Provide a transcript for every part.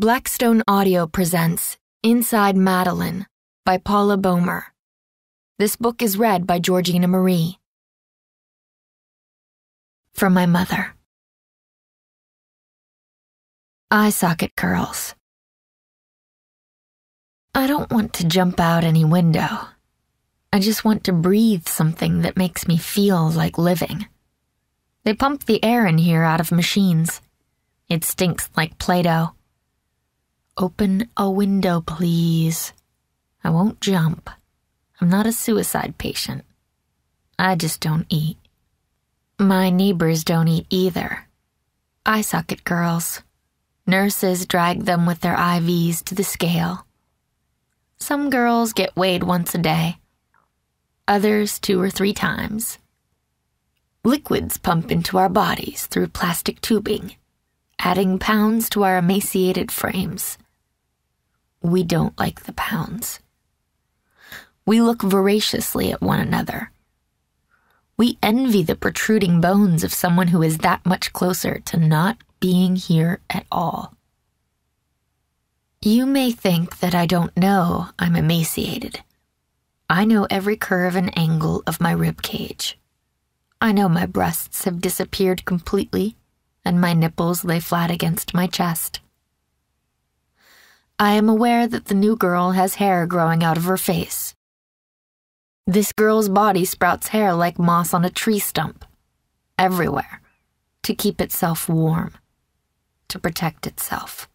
Blackstone Audio presents Inside Madeleine by Paula Bomer. This book is read by Jorjeana Marie. From my mother. Eye socket curls. I don't want to jump out any window. I just want to breathe something that makes me feel like living. They pump the air in here out of machines. It stinks like Play Doh. Open a window, please. I won't jump. I'm not a suicide patient. I just don't eat. My neighbors don't eat either. I suck at girls. Nurses drag them with their IVs to the scale. Some girls get weighed once a day, others two or three times. Liquids pump into our bodies through plastic tubing, adding pounds to our emaciated frames we don't like the pounds. We look voraciously at one another. We envy the protruding bones of someone who is that much closer to not being here at all. You may think that I don't know I'm emaciated. I know every curve and angle of my rib cage. I know my breasts have disappeared completely and my nipples lay flat against my chest. I am aware that the new girl has hair growing out of her face. This girl's body sprouts hair like moss on a tree stump, everywhere, to keep itself warm, to protect itself.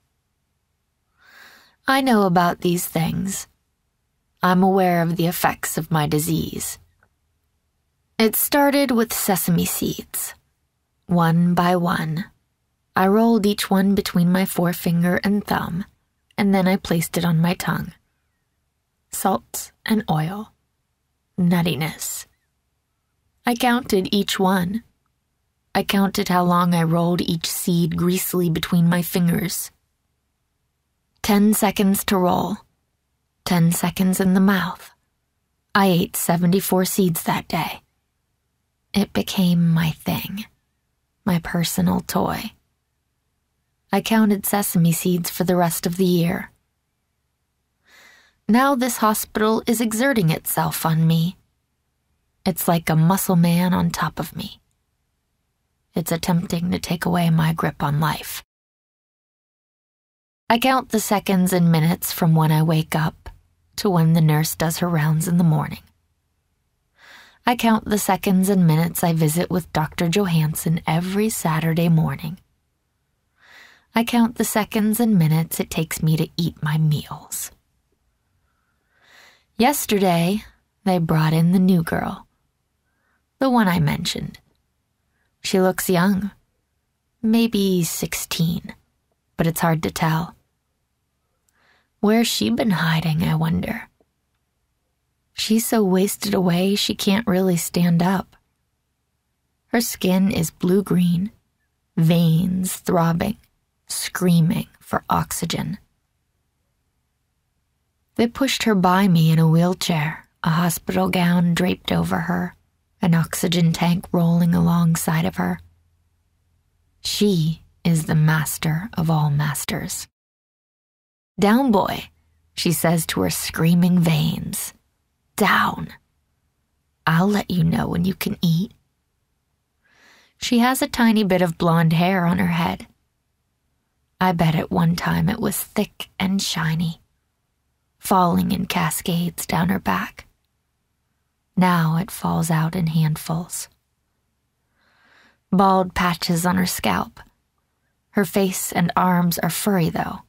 I know about these things. I'm aware of the effects of my disease. It started with sesame seeds. One by one, I rolled each one between my forefinger and thumb and then I placed it on my tongue. Salt and oil. Nuttiness. I counted each one. I counted how long I rolled each seed greasily between my fingers. Ten seconds to roll. Ten seconds in the mouth. I ate 74 seeds that day. It became my thing, my personal toy. I counted sesame seeds for the rest of the year. Now this hospital is exerting itself on me. It's like a muscle man on top of me. It's attempting to take away my grip on life. I count the seconds and minutes from when I wake up to when the nurse does her rounds in the morning. I count the seconds and minutes I visit with Dr. Johansson every Saturday morning. I count the seconds and minutes it takes me to eat my meals. Yesterday, they brought in the new girl, the one I mentioned. She looks young, maybe 16, but it's hard to tell. Where's she been hiding, I wonder? She's so wasted away she can't really stand up. Her skin is blue green, veins throbbing screaming for oxygen. They pushed her by me in a wheelchair, a hospital gown draped over her, an oxygen tank rolling alongside of her. She is the master of all masters. Down, boy, she says to her screaming veins. Down. I'll let you know when you can eat. She has a tiny bit of blonde hair on her head I bet at one time it was thick and shiny, falling in cascades down her back. Now it falls out in handfuls. Bald patches on her scalp. Her face and arms are furry, though,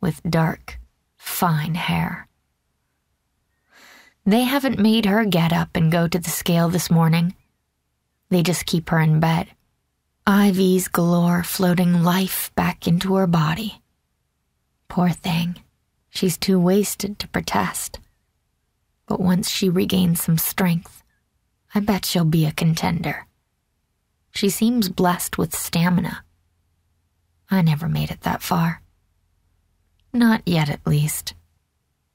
with dark, fine hair. They haven't made her get up and go to the scale this morning. They just keep her in bed IVs galore floating life back into her body. Poor thing, she's too wasted to protest. But once she regains some strength, I bet she'll be a contender. She seems blessed with stamina. I never made it that far. Not yet, at least.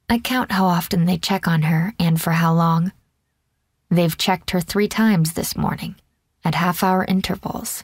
I count how often they check on her and for how long. They've checked her three times this morning, at half hour intervals.